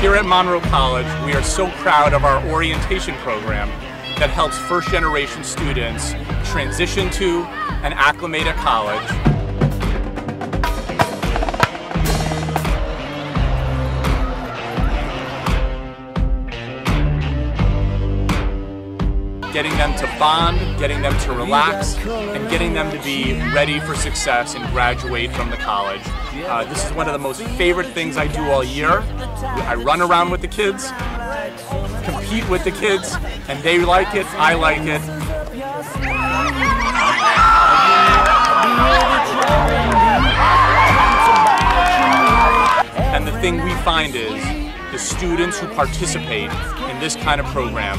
Here at Monroe College, we are so proud of our orientation program that helps first generation students transition to and acclimate at college. Getting them to bond, getting them to relax, and getting them to be ready for success and graduate from the college. Uh, this is one of the most favorite things I do all year. I run around with the kids, compete with the kids, and they like it, I like it. And the thing we find is the students who participate in this kind of program